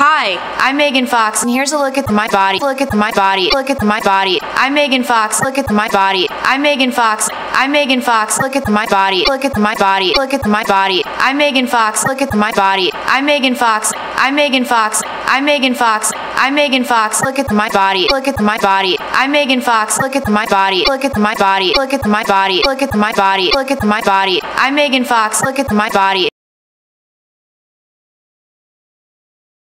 Hi, I'm Megan Fox, and here's a look at my body. Look at my body. Look at my body. I'm Megan Fox. Look at my body. I'm Megan Fox. I'm Megan Fox. Look at my body. Look at my body. Look at my body. I'm Megan Fox. Look at my body. I'm Megan Fox. I'm Megan Fox. I'm Megan Fox. I'm Megan Fox. Look at my body. Look at my body. I'm Megan Fox. Look at my body. Look at my body. Look at my body. Look at my body. Look at my body. I'm Megan Fox. Look at my body.